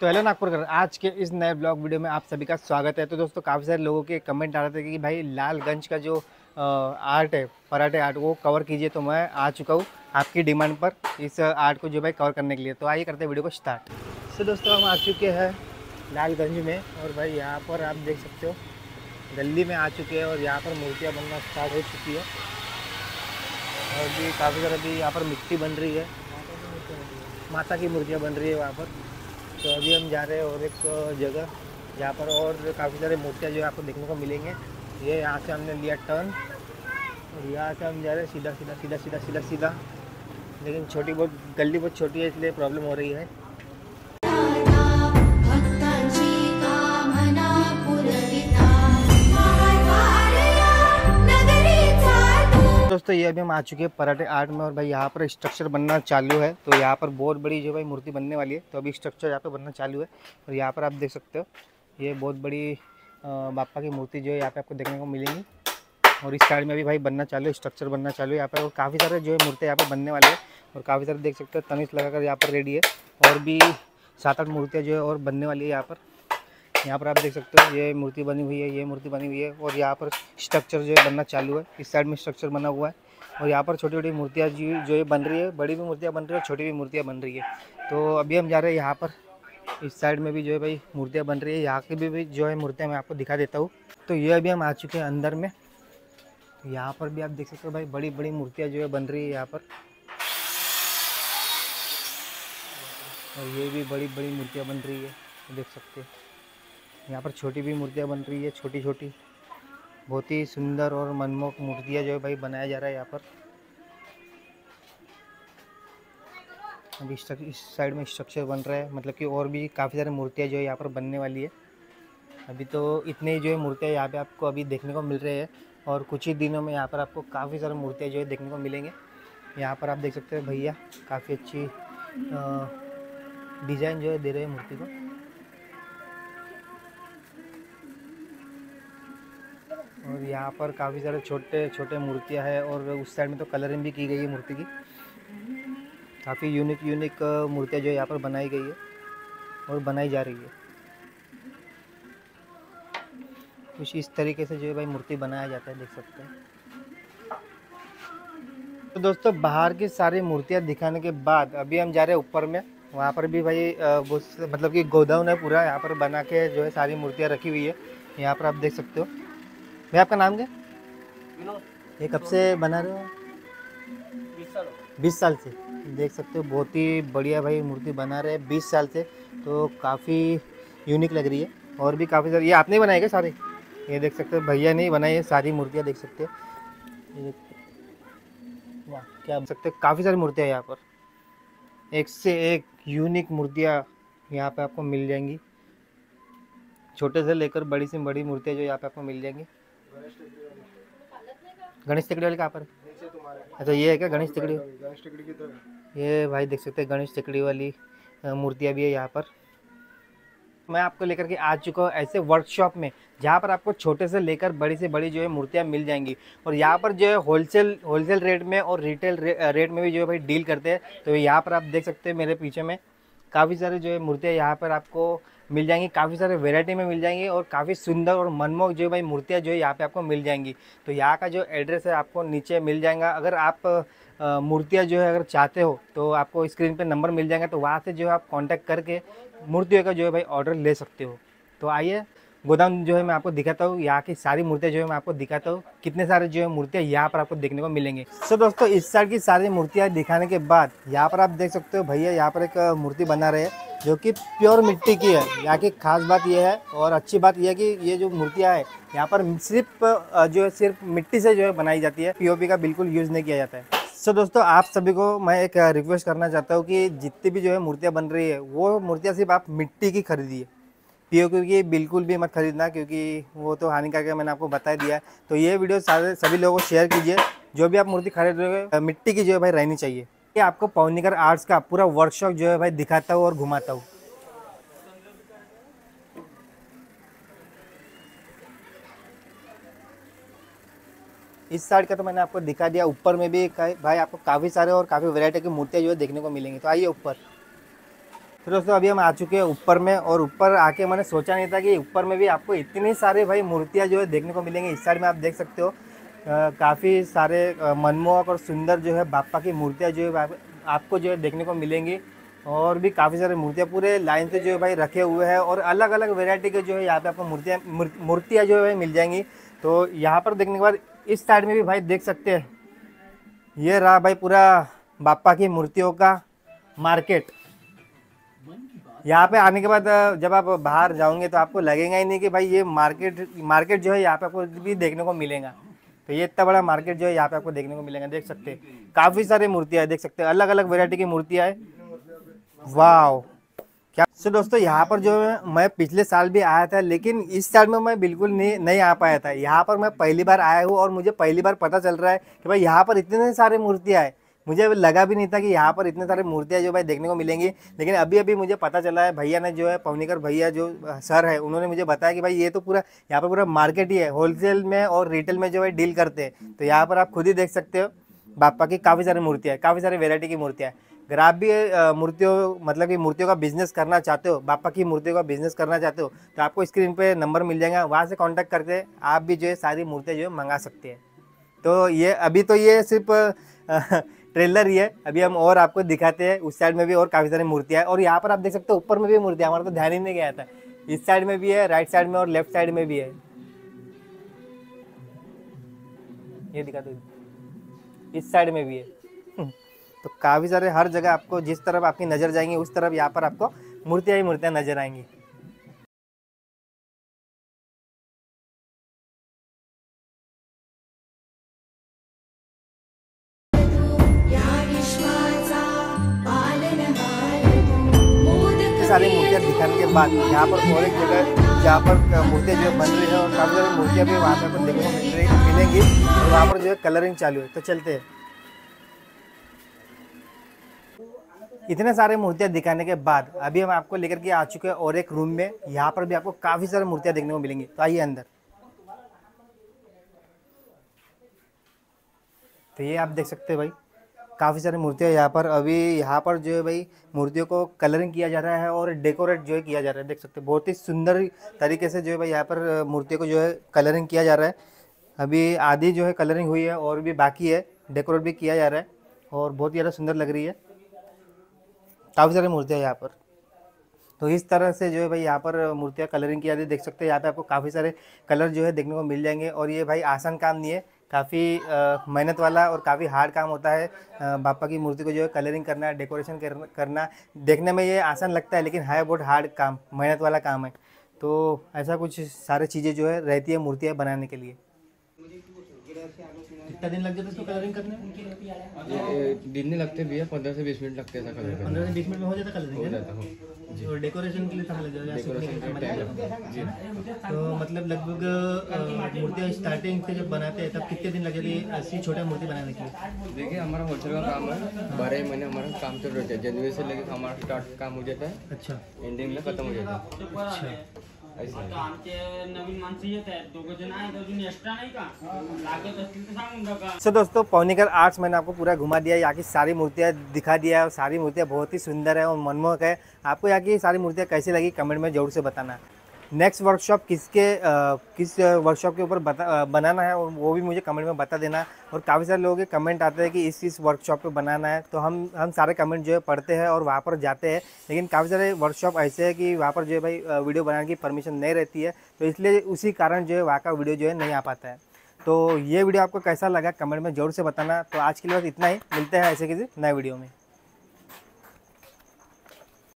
तो हेलो नागपुर कर, आज के इस नए ब्लॉग वीडियो में आप सभी का स्वागत है। तो दोस्तों, काफ़ी सारे लोगों के कमेंट आ रहे थे कि भाई लालगंज का जो आर्ट है पराठे आर्ट वो कवर कीजिए तो मैं आ चुका हूँ आपकी डिमांड पर इस आर्ट को जो भाई कवर करने के लिए। तो आइए करते हैं वीडियो को स्टार्ट तो दोस्तों, हम आ चुके हैं लालगंज में और भाई यहाँ पर आप देख सकते हो, गली में आ चुके हैं और यहाँ पर मूर्तियाँ बनना स्टार्ट हो चुकी है। और भी काफ़ी सारे अभी यहाँ पर मिट्टी बन रही है, माता की मूर्तियाँ बन रही है वहाँ पर। तो अभी हम जा रहे हैं और एक जगह, जहाँ पर और काफ़ी सारे मूर्तियाँ जो है आपको देखने को मिलेंगे। ये यहाँ से हमने लिया टर्न और यहाँ से हम जा रहे हैं सीधा सीधा सीधा सीधा सीधा सीधा। लेकिन छोटी बहुत, गली बहुत छोटी है, इसलिए प्रॉब्लम हो रही है। दोस्तों, ये अभी हम आ चुके हैं पराठे आर्ट में और भाई यहाँ पर स्ट्रक्चर बनना चालू है। तो यहाँ पर बहुत बड़ी जो भाई मूर्ति बनने वाली है। तो अभी स्ट्रक्चर यहाँ पे बनना चालू है और यहाँ पर आप देख सकते हो, ये बहुत बड़ी बापा की मूर्ति जो है यहाँ पे आपको देखने को मिलेंगी। और इस साइड में भी भाई बनना चालू है स्ट्रक्चर बनना चालू है यहाँ पर। और काफ़ी सारे जो है मूर्तियाँ यहाँ पर बनने वाली है और काफ़ी सारे देख सकते हो तनिष लगाकर यहाँ पर रेडी है। और भी सात आठ मूर्तियाँ जो है और बनने वाली है यहाँ पर। यहाँ पर आप देख सकते हो ये मूर्ति बनी हुई है ये मूर्ति बनी हुई है और यहाँ पर स्ट्रक्चर जो है बनना चालू है। इस साइड में स्ट्रक्चर बना हुआ है और यहाँ पर छोटी छोटी मूर्तियाँ जो जो है बन रही है बड़ी भी मूर्तियाँ बन रही है और छोटी भी मूर्तियाँ बन रही है। तो अभी हम जा रहे हैं यहाँ पर। इस साइड में भी जो है भाई मूर्तियाँ बन रही है। यहाँ की भी, भी जो है मूर्तियाँ मैं आपको दिखा देता हूँ। तो ये अभी हम आ चुके हैं अंदर में। तो यहाँ पर भी आप देख सकते हो भाई बड़ी बड़ी मूर्तियाँ जो है बन रही है यहाँ पर। और ये भी बड़ी बड़ी मूर्तियाँ बन रही है देख सकते हो। यहाँ पर छोटी भी मूर्तियाँ बन रही है छोटी छोटी बहुत ही सुंदर और मनमोहक मूर्तियाँ जो है भाई बनाया जा रहा है यहाँ पर। अभी स्ट्रक- इस साइड में स्ट्रक्चर बन रहा है मतलब कि और भी काफ़ी सारी मूर्तियाँ जो है यहाँ पर बनने वाली है। अभी तो इतने ही जो है मूर्तियाँ यहाँ पे आपको अभी देखने को मिल रहे हैं और कुछ ही दिनों में यहाँ पर आपको काफ़ी सारी मूर्तियाँ जो है देखने को मिलेंगे। यहाँ पर आप देख सकते हैं भैया, काफ़ी अच्छी डिज़ाइन जो है दे रहे हैं मूर्ति को। और यहाँ पर काफ़ी सारे छोटे छोटे मूर्तियाँ हैं और उस साइड में तो कलरिंग भी की गई है मूर्ति की। काफ़ी यूनिक यूनिक मूर्तियाँ जो यहाँ पर बनाई गई है और बनाई जा रही है। कुछ इस तरीके से जो है भाई मूर्ति बनाया जाता है, देख सकते हैं। तो दोस्तों, बाहर की सारी मूर्तियाँ दिखाने के बाद अभी हम जा रहे हैं ऊपर में। वहाँ पर भी भाई मतलब कि गोदाउन है पूरा, यहाँ पर बना के जो है सारी मूर्तियाँ रखी हुई है। यहाँ पर आप देख सकते हो। भैया आपका नाम क्या? ये कब से बना रहे हो? बीस साल से। देख सकते हो बहुत ही बढ़िया भाई मूर्ति बना रहे हैं बीस साल से। तो काफ़ी यूनिक लग रही है और भी काफ़ी सारी ये आपने ही बनाए क्या सारे? ये देख सकते हो भैया ने ही बनाई है सारी मूर्तियाँ देख सकते हो। ये देख- वाह क्या सकते हो काफ़ी सारी मूर्तियाँ यहाँ पर। एक से एक यूनिक मूर्तियाँ यहाँ पे आपको मिल जाएँगी। छोटे से लेकर बड़ी से बड़ी मूर्तियाँ जो यहाँ पे आपको मिल जाएँगी। गणेश टेकड़ी वाली कहाँ पर? अच्छा ये है क्या गणेश टेकड़ी गणेश टिकड़ी की तो ये भाई देख सकते हैं गणेश टेकड़ी वाली मूर्तियाँ भी है यहाँ पर। मैं आपको लेकर के आ चुका हूँ ऐसे वर्कशॉप में जहाँ पर आपको छोटे से लेकर बड़ी से बड़ी जो है मूर्तियाँ मिल जाएँगी। और यहाँ पर जो है होलसेल होलसेल रेट में और रिटेल रे, रेट में भी जो है भाई डील करते हैं। तो यहाँ पर आप देख सकते हैं मेरे पीछे में काफ़ी सारे जो है मूर्तियाँ यहाँ पर आपको मिल जाएँगी, काफ़ी सारे वेराइटी में मिल जाएँगी और काफ़ी सुंदर और मनमोहक जो भाई मूर्तियाँ जो है यहाँ पर आपको मिल जाएँगी। तो यहाँ का जो एड्रेस है आपको नीचे मिल जाएगा। अगर आप मूर्तियाँ जो है अगर चाहते हो तो आपको स्क्रीन पर नंबर मिल जाएगा। तो वहाँ से जो है आप कांटेक्ट करके मूर्तियों का जो है भाई ऑर्डर ले सकते हो। तो आइए गोदाम जो है मैं आपको दिखाता हूँ यहाँ की सारी मूर्तियाँ जो है मैं आपको दिखाता हूँ। कितने सारे जो है मूर्तियाँ यहाँ पर आपको देखने को मिलेंगे। सो so, दोस्तों इस साइड की सारी मूर्तियाँ दिखाने के बाद यहाँ पर आप देख सकते हो भैया यहाँ पर एक मूर्ति बना रहे हैं जो कि प्योर मिट्टी की है। यहाँ की खास बात यह है और अच्छी बात यह है कि ये जो मूर्तियाँ है यहाँ पर सिर्फ़ जो है सिर्फ़ मिट्टी से जो है बनाई जाती है। पीओपी का बिल्कुल यूज़ नहीं किया जाता है। सो so, दोस्तों आप सभी को मैं एक रिक्वेस्ट करना चाहता हूँ कि जितनी भी जो है मूर्तियाँ बन रही है वो मूर्तियाँ सिर्फ़ आप मिट्टी की खरीदिए। पीओपी की बिल्कुल भी मत खरीदना क्योंकि वो तो हानिकारक है, मैंने आपको बता दिया तो ये वीडियो सारे सभी लोगों को शेयर कीजिए। जो भी आप मूर्ति खरीद रहे हो, मिट्टी की जो है भाई रहनी चाहिए। ये आपको पौनिकर आर्ट्स का पूरा वर्कशॉप जो है भाई दिखाता हूँ और घुमाता हूँ। इस साइड का तो मैंने आपको दिखा दिया। ऊपर में भी भाई आपको काफ़ी सारे और काफ़ी वैरायटी की मूर्तियाँ जो है देखने को मिलेंगी। तो आइए ऊपर। तो दोस्तों, अभी हम आ चुके हैं ऊपर में और ऊपर आके मैंने सोचा नहीं था कि ऊपर में भी आपको इतनी सारे भाई मूर्तियाँ जो है देखने को मिलेंगी। इस साइड में आप देख सकते हो काफ़ी सारे मनमोहक और सुंदर जो है बापा की मूर्तियाँ जो है आपको जो है देखने को मिलेंगी। और भी काफ़ी सारे मूर्तियाँ पूरे लाइन से जो है भाई रखे हुए हैं और अलग अलग वेराइटी के जो है यहाँ पे आपको मूर्तियाँ मूर्तियाँ जो है मिल जाएँगी। तो यहाँ पर देखने के बाद इस साइड में भी भाई देख सकते हैं। ये रहा भाई पूरा बापा की मूर्तियों का मार्केट। यहाँ पे आने के बाद जब आप बाहर जाओगे तो आपको लगेगा ही नहीं कि भाई ये मार्केट मार्केट जो है यहाँ पे आपको भी देखने को मिलेगा। तो ये इतना बड़ा मार्केट जो है यहाँ पे आपको देखने को मिलेगा, देख सकते हैं। काफ़ी सारी मूर्तियाँ देख सकते हैं। अलग अलग वेरायटी की मूर्तियाँ हैं। वाह क्या सो दोस्तों, यहाँ पर जो मैं पिछले साल भी आया था, लेकिन इस साल में मैं बिल्कुल नहीं नहीं आ पाया था। यहाँ पर मैं पहली बार आया हूँ और मुझे पहली बार पता चल रहा है कि भाई यहाँ पर इतने सारे मूर्तियाँ हैं। मुझे लगा भी नहीं था कि यहाँ पर इतने सारे मूर्तियाँ जो भाई देखने को मिलेंगी, लेकिन अभी अभी मुझे पता चला है, भैया ने जो है, पवनीकर भैया जो सर है, उन्होंने मुझे बताया कि भाई ये तो पूरा, यहाँ पर पूरा मार्केट ही है होलसेल में और रिटेल में जो है डील करते हैं। तो यहाँ पर आप खुद ही देख सकते हो, बापा की काफ़ी सारी मूर्तियाँ काफ़ी सारी वेराइटी की मूर्तियाँ अगर आप भी मूर्तियों मतलब कि मूर्तियों का बिज़नेस करना चाहते हो, बापा की मूर्तियों का बिज़नेस करना चाहते हो तो आपको स्क्रीन पे नंबर मिल जाएगा, वहाँ से कांटेक्ट करके आप भी जो है सारी मूर्तियाँ जो है मंगा सकते हैं। तो ये, अभी तो ये सिर्फ़ ट्रेलर ही है। अभी हम और आपको दिखाते हैं। उस साइड में भी और काफ़ी सारी मूर्तियाँ हैं। और यहाँ पर आप देख सकते हो, ऊपर में भी मूर्तियाँ हमारा तो ध्यान ही नहीं गया था। इस साइड में भी है, राइट साइड में और लेफ़्ट साइड में भी है। ये दिखा दो। इस साइड में भी है। तो काफ़ी सारे, हर जगह आपको जिस तरफ़ आपकी नज़र जाएँगी, उस तरफ़ यहाँ पर आपको मूर्तियाँ ही मूर्तियाँ नज़र आएँगी। सारी मूर्तियाँ दिखाने के बाद यहाँ पर और एक जगह जहाँ पर मूर्तियाँ जो बन रही है और काफ़ी सारी मूर्तियाँ भी वहाँ पे आपको देखने को मिलेंगी। और वहाँ पर जो है कलरिंग चालू है तो चलते हैं। इतने सारे मूर्तियाँ दिखाने के बाद अभी हम आपको लेकर के आ चुके हैं और एक रूम में। यहाँ पर भी आपको काफ़ी सारी मूर्तियाँ देखने को मिलेंगी। तो आइए अंदर। तो ये आप देख सकते हैं भाई। काफ़ी सारी मूर्तियाँ यहाँ पर, अभी यहाँ पर जो है भाई, मूर्तियों को कलरिंग किया जा रहा है और डेकोरेट जो है किया जा रहा है, देख सकते हैं। बहुत ही सुंदर तरीके से जो है भाई यहाँ पर मूर्तियों को जो है कलरिंग किया जा रहा है। अभी आधी जो है कलरिंग हुई है और भी बाकी है डेकोरेट भी किया जा रहा है और बहुत ही ज़्यादा सुंदर लग रही है। काफ़ी सारी मूर्तियाँ यहाँ पर। तो इस तरह से जो है भाई यहाँ पर मूर्तियाँ कलरिंग की जाती है। देख सकते हैं, यहाँ पे आपको काफ़ी सारे कलर जो है देखने को मिल जाएँगे और ये भाई आसान काम नहीं है। काफ़ी मेहनत वाला और काफ़ी हार्ड काम होता है बापा की मूर्ति को जो है कलरिंग करना डेकोरेशन करना करना। देखने में ये आसान लगता है, लेकिन है बहुत हार्ड काम, मेहनत वाला काम है। तो ऐसा कुछ सारे चीज़ें जो है रहती है मूर्तियाँ बनाने के लिए। कितना दिन लग जाता है इसको कलरिंग करने में? दिन नहीं लगते भैया पंद्रह से बीस मिनट लगते हैं कलर पंद्रह से बीस मिनट में हो जाता कलरिंग हो जाता हो। और डेकोरेशन के लिए समय लगेगा या सूखने के लिए समय लगेगा? तो मतलब लगभग मूर्तियाँ स्टार्टिंग से जब बनाते हैं तब कितने दिन लग जाते हैं ऐसी छोटा मूर्ति बनाने के लिए? देखिए हमारा होलसेल का काम है बारह महीने हमारा काम चल रहा है। जनवरी से लेकर हमारा स्टार्ट काम हो जाता है। अच्छा। एंडिंग में खत्म हो जाता है। अच्छा। ऐसा आमचे नवीन माणसं येत आहेत. दोघ जण आहेत अजून एक्स्ट्रा नाही का? लागत असतील तर सांगून टाका सो दोस्तों पवनीकर आर्ट्स मैंने आपको पूरा घुमा दिया यहाँ की सारी मूर्तियाँ दिखा दिया है। और सारी मूर्तियाँ बहुत ही सुंदर है और मनमोहक है। आपको यहाँ की सारी मूर्तियाँ कैसी लगी कमेंट में ज़रूर से बताना। नेक्स्ट वर्कशॉप किसके किस वर्कशॉप के ऊपर बनाना है वो भी मुझे कमेंट में बता देना। और काफ़ी सारे लोगों के कमेंट आते हैं कि इस इस वर्कशॉप पे बनाना है। तो हम हम सारे कमेंट जो है पढ़ते हैं और वहाँ पर जाते हैं। लेकिन काफ़ी सारे वर्कशॉप ऐसे हैं कि वहाँ पर जो है भाई वीडियो बनाने की परमिशन नहीं रहती है। तो इसलिए उसी कारण जो है वहाँ का वीडियो जो है नहीं आ पाता है। तो ये वीडियो आपको कैसा लगा कमेंट में ज़रूर से बताना। तो आज के लिए बस इतना ही। मिलते हैं ऐसे किसी नए वीडियो में।